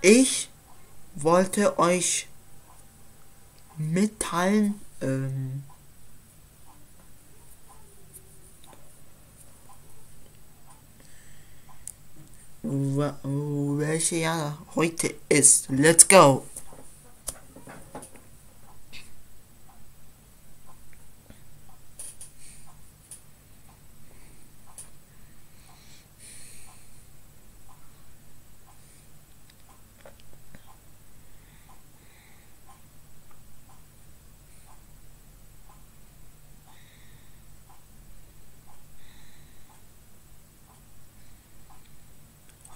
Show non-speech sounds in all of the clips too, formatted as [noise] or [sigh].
ich wollte euch mitteilen, ähm, welche Jahr heute ist. Let's go!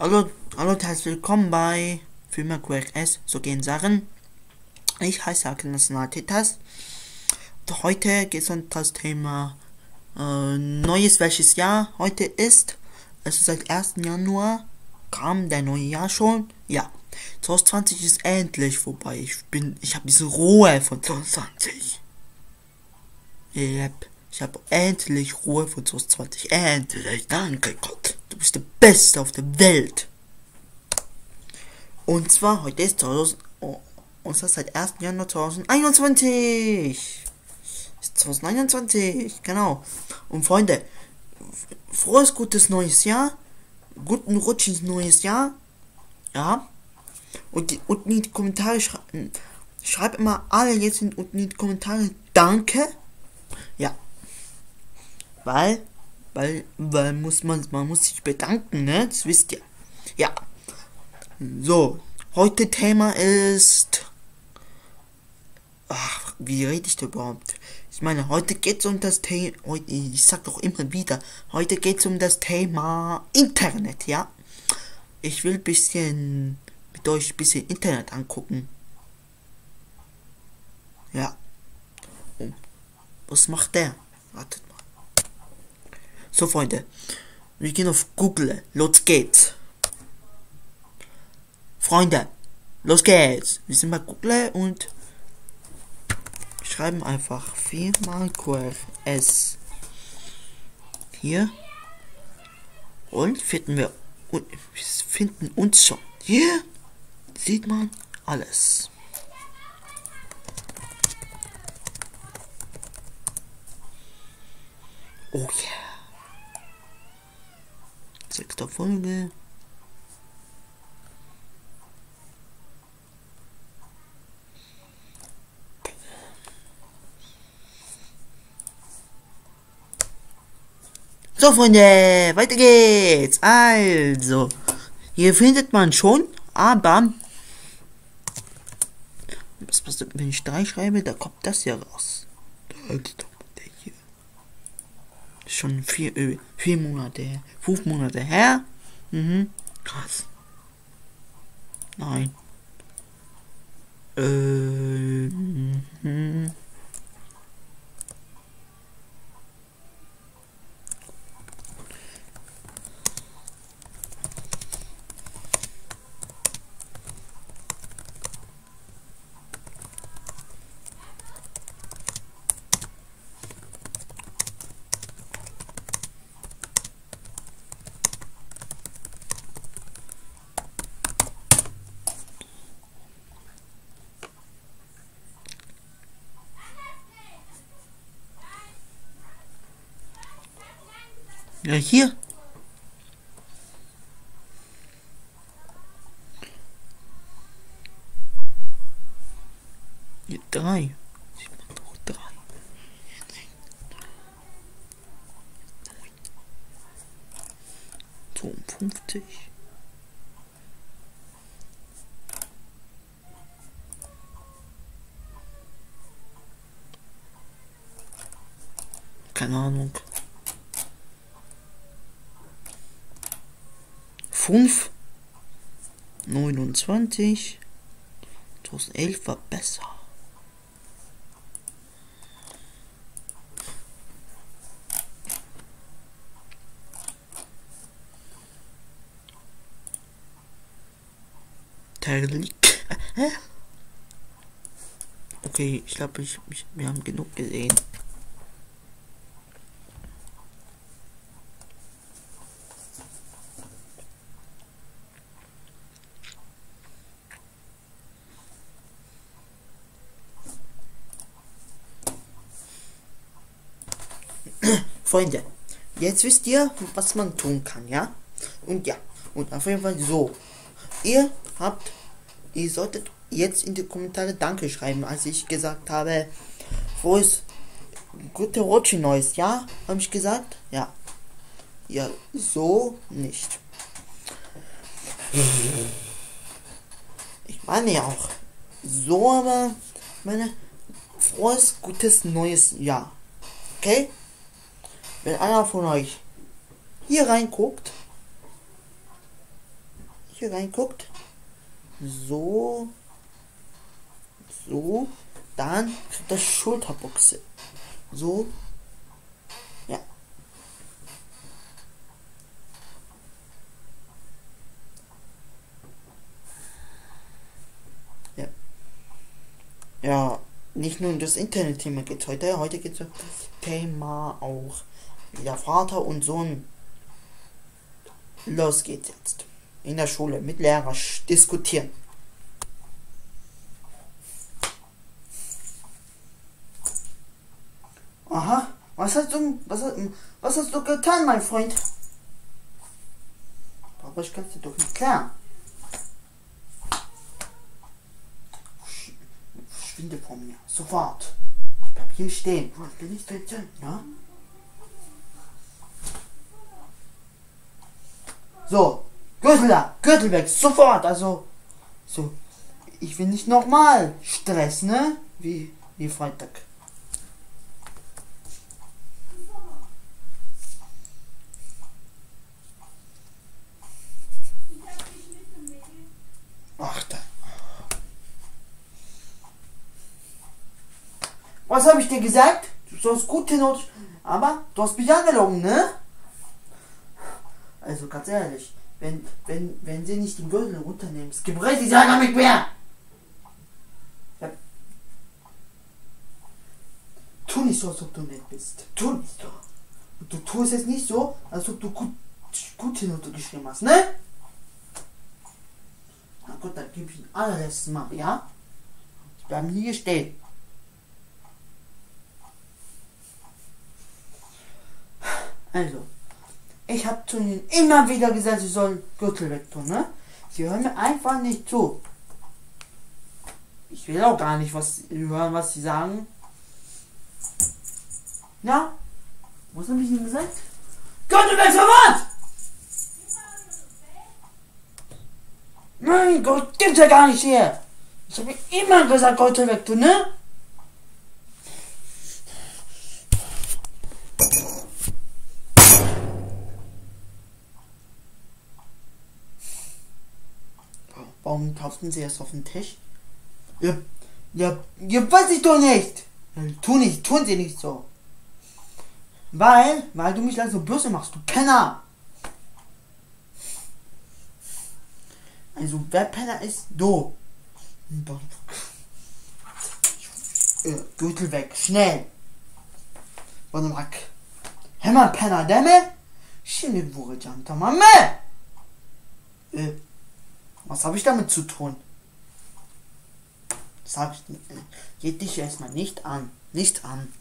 Hallo, hallo und herzlich willkommen bei Firma Quack S, so gehen Sachen. Ich heiße Agnes Natitas. Heute geht es um das Thema äh, Neues welches Jahr heute ist. Es ist seit 1. Januar, kam der neue Jahr schon. Ja, 2020 ist endlich vorbei. Ich bin, ich habe diese Ruhe von 2020. Yep. Ich habe endlich Ruhe von 2020. Endlich. Danke Gott. Du bist der Beste auf der Welt. Und zwar heute ist 2000, oh, und zwar seit 1. Januar 2021. Ist 2021, genau. Und Freunde, frohes, gutes neues Jahr. Guten Rutsch ins neues Jahr. Ja. Und, die, unten in die Kommentare schreiben. Schreibt immer alle jetzt in, unten in die Kommentare Danke. Ja. Weil, weil, weil muss man, man muss sich bedanken, ne? Das wisst ihr. Ja. So, heute Thema ist. Ach, wie rede ich da überhaupt? Ich meine, heute geht's um das Thema. Ich sag doch immer wieder, heute geht's um das Thema Internet, ja? Ich will bisschen mit euch ein bisschen Internet angucken. Ja. Was macht der? Wartet mal. So, Freunde. Wir gehen auf Google. Los geht's. Freunde. Los geht's. Wir sind bei Google und schreiben einfach viermal QFS. Hier. Und finden wir und finden uns schon. Hier sieht man alles. Oh yeah. Sechste Folge. So, Freunde, weiter geht's. Also, hier findet man schon, aber was passiert, wenn ich 3 schreibe, da kommt das hier raus. Da ist doch der hier. Schon vier, äh, vier Monate her. Fünf Monate her. Mhm. Krass. Nein. Äh, mhm. Ja, hier. Hier drei. Drei. Zweiundfünfzig. Keine Ahnung. Fünf. 29. 2011 war besser. Okay, ich glaube, ich, ich, wir haben genug gesehen. [clears throat] Freunde, jetzt wisst ihr, was man tun kann, ja? Und ja, und auf jeden Fall so. Ihr habt, ihr solltet jetzt in die Kommentare Danke schreiben, als ich gesagt habe, wo ist gute Rotschi Neues, ja? Habe ich gesagt? Ja. Ja, so nicht. Ich meine ja auch so, aber meine frohes, gutes neues Jahr. Okay? Wenn einer von euch hier reinguckt, hier reinguckt, so, so, dann kriegt das Schulterbuchse. So, ja. Ja. Ja, nicht nur um das Internet-Thema geht heute, heute geht es um das Thema auch wieder Vater und Sohn. Los geht's jetzt. In der Schule mit Lehrer diskutieren. Aha, was hast du, was, was hast du getan, mein Freund? Aber ich kann es dir doch nicht klären. Verschwinde von mir, sofort. Ich bleib hier stehen. Ich bin nicht drin, ja? So, Gürtel da, Gürtel weg, sofort. Also, so, ich will nicht nochmal Stress, ne? Wie, wie Freitag. Ach da. Was habe ich dir gesagt? Du sollst gute Not, aber du hast mich angelogen, ne? Also ganz ehrlich, wenn, wenn, wenn sie nicht den Gürtel runternehmen, es gibt richtig Ärger mit mir. Ja. Tu nicht so, als ob du nett bist. Tu nicht so. Und du tust es nicht so, als ob du gut, gute Note geschrieben hast, ne? Na gut, dann gebe ich ihn allerletztes Mal, ja? Ich bleibe hier stehen. Also, ich habe zu ihnen immer wieder gesagt, sie sollen Gürtel weg tun, ne? Sie hören mir einfach nicht zu. Ich will auch gar nicht was hören, was sie sagen. Ja? Was habe ich ihnen gesagt? Gürtel weg sofort! Mein Gott, gibt's ja gar nicht hier. Ich habe immer gesagt, Gürtel weg ne? Warum tauschten sie erst auf den Tisch? Ja, ja, ja, weiß ich doch nicht. Tu nicht, tun sie nicht so. Weil, weil du mich dann so böse machst, du Penner. Also, wer Penner ist, du. Äh, Gürtel weg, schnell. Warte mal. Hämmer Penner? Şimdi vuracağım, tamam mı? Äh, was habe ich damit zu tun? Das habe ich. Geht dich erstmal nicht an. Nicht an.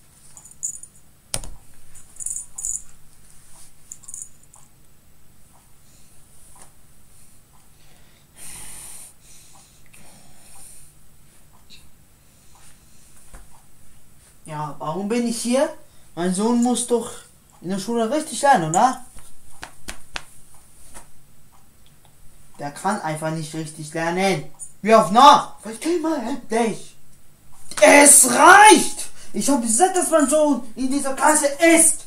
Ja, warum bin ich hier? Mein Sohn muss doch in der Schule richtig lernen, oder? Der kann einfach nicht richtig lernen. Wie auf nach. Versteh mal endlich. Es reicht. Ich habe gesagt, dass mein Sohn in dieser Klasse ist.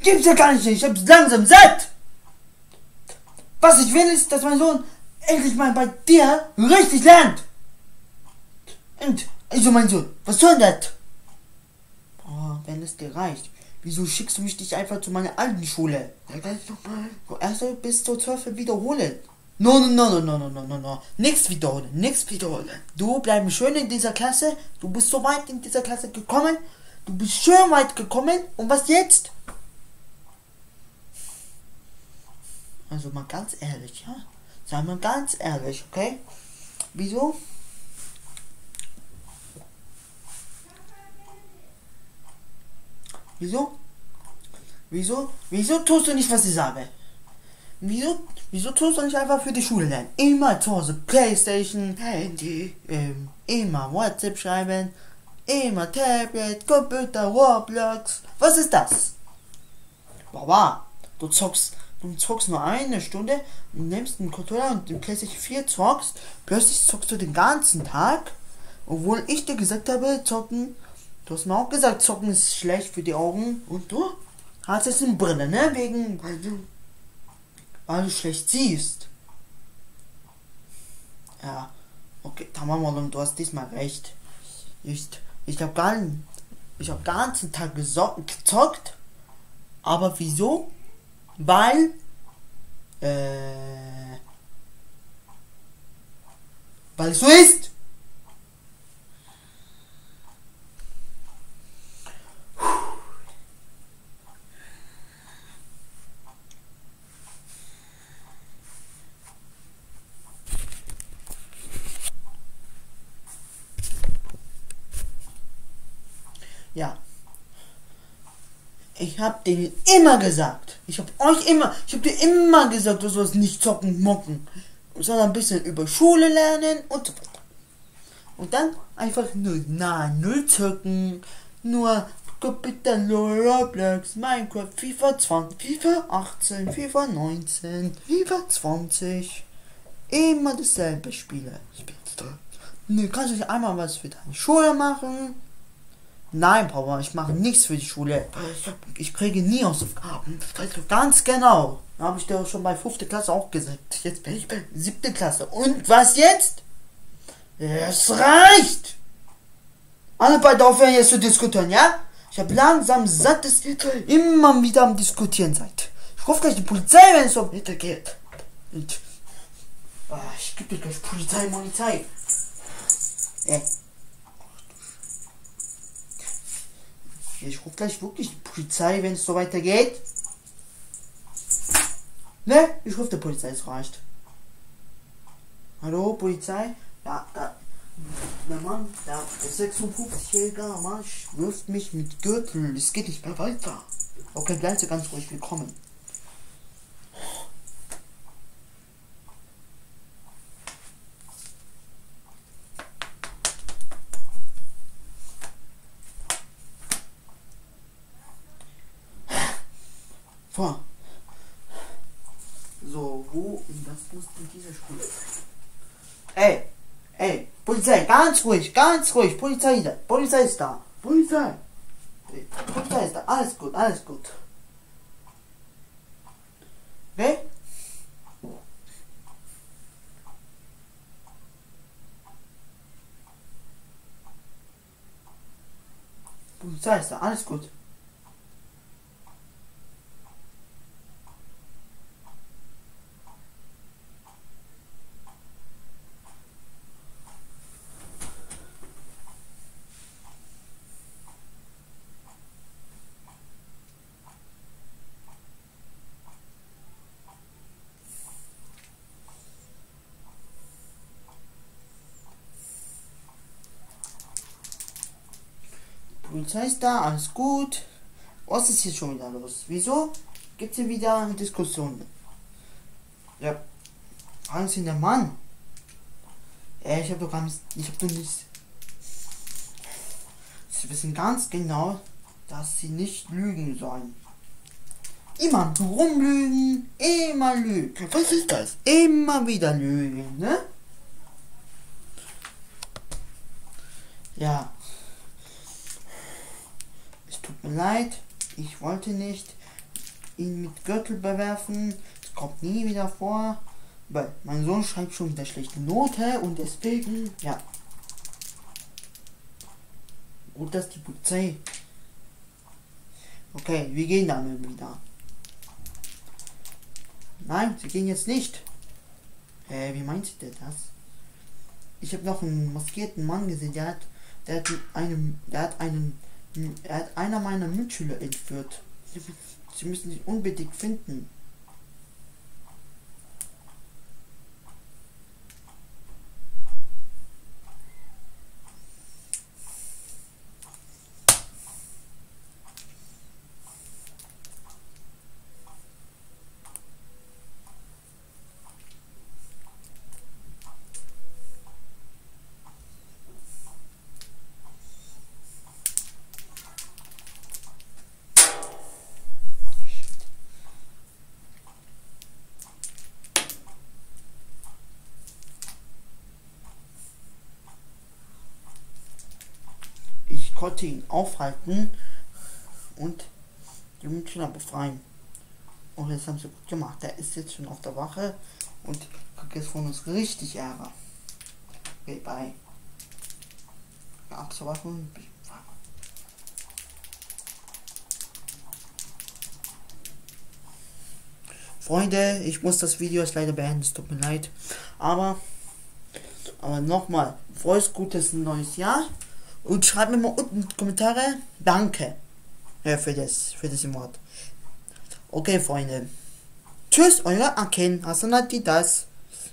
Gibt's ja gar nicht. Ich hab's langsam satt. Was ich will, ist, dass mein Sohn endlich mal bei dir richtig lernt. Und, also mein Sohn, was soll das? Oh, wenn es dir reicht. Wieso schickst du mich nicht einfach zu meiner alten Schule? Da kannst du erst bis zur 12 wiederholen. No, no, no, no, no, no, no, no. Nichts wiederholen, nichts wiederholen. Du bleibst schön in dieser Klasse. Du bist so weit in dieser Klasse gekommen. Du bist schön weit gekommen. Und was jetzt? Also mal ganz ehrlich, ja? Sei mal ganz ehrlich, okay? Wieso? Wieso? Wieso? Wieso tust du nicht, was ich sage? Wieso, wieso tust du nicht einfach für die Schule lernen? Immer zu Hause Playstation, Handy, ähm, immer WhatsApp schreiben, immer Tablet, Computer, Roblox. Was ist das? Baba, du zockst, du zockst nur eine Stunde, nimmst einen Controller und den Playstation 4 zockst, plötzlich zockst du den ganzen Tag, obwohl ich dir gesagt habe, zocken, du hast mir auch gesagt, zocken ist schlecht für die Augen und du hast es in Brille, ne? Wegen, weil du, weil du schlecht siehst. Ja, okay, Tamam, du hast diesmal recht. Ich, ich habe gar, ich habe ganzen Tag gezockt, aber wieso? Weil, äh, weil es so ist. Ja. Ich hab denen immer gesagt. Ich hab euch immer, ich hab dir immer gesagt, du sollst nicht zocken, mocken. Sondern ein bisschen über Schule lernen und so weiter. Und dann einfach nur na null zocken. Nur Computer, Roblox, Minecraft, FIFA 20, FIFA 18, FIFA 19, FIFA 20. Immer dasselbe Spiele. Ne, kannst du nicht einmal was für deine Schule machen? Nein, Papa, ich mache nichts für die Schule. Ich kriege nie Hausaufgaben. Ganz genau. Habe ich dir schon bei 5. Klasse auch gesagt. Jetzt bin ich bei 7. Klasse. Und was jetzt? Es reicht! Alle beide aufhören jetzt zu diskutieren, ja? Ich habe langsam satt, dass ihr immer wieder am Diskutieren seid. Ich rufe gleich die Polizei, wenn es so weitergeht. Und, ah, ich gebe dir gleich Polizei, Polizei. Äh. Ich rufe gleich wirklich die Polizei, wenn es so weitergeht. Ne? Ich rufe die Polizei, es reicht. Hallo, Polizei? Ja, da. Der Mann, der 56-jährige Mann wirft mich mit Gürtel. Es geht nicht mehr weiter. Okay, bleibt ganz ruhig willkommen. Vor. So, wo das muss in dieser Schule? Ey, ey, Polizei, ganz ruhig, ganz ruhig, Polizei da, Polizei ist da, Polizei. Polizei ist da, alles gut, alles gut. Ne? Polizei ist da, alles gut. Polizei ist da, alles gut. Was ist hier schon wieder los? Wieso gibt es hier wieder Diskussionen? Ja, fragen Sie den Mann. Ja, ich habe doch gar nicht, ich habe doch nicht. Sie wissen ganz genau, dass Sie nicht lügen sollen. Immer rumlügen, immer lügen. Was ist das? Immer wieder lügen, ne? Ja. Leid, ich wollte nicht ihn mit Gürtel bewerfen. Es kommt nie wieder vor. Weil mein Sohn schreibt schon wieder schlechte Note und deswegen, ja. Gut, dass die Polizei. Okay, wir gehen dann wieder. Nein, sie gehen jetzt nicht. Äh, wie meint ihr das? Ich habe noch einen maskierten Mann gesehen, der hat, der hat einen, der hat einen, er hat einer meiner Mitschüler entführt. Sie, müssen sich unbedingt finden. Konnte ihn aufhalten und die Münchner befreien. Und das haben sie gut gemacht. Der ist jetzt schon auf der Wache und kriegt jetzt von uns richtig Ärger. Okay, bye. Abzuwachen. Freunde, ich muss das Video jetzt leider beenden, es tut mir leid. Aber, aber nochmal, frohes, gutes neues Jahr. Und schreibt mir mal unten in die Kommentare, danke ja, für das, für das Wort. Okay, Freunde. Tschüss, euer Aken. Hasanati das.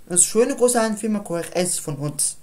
Das schöne große Firma QRS von uns.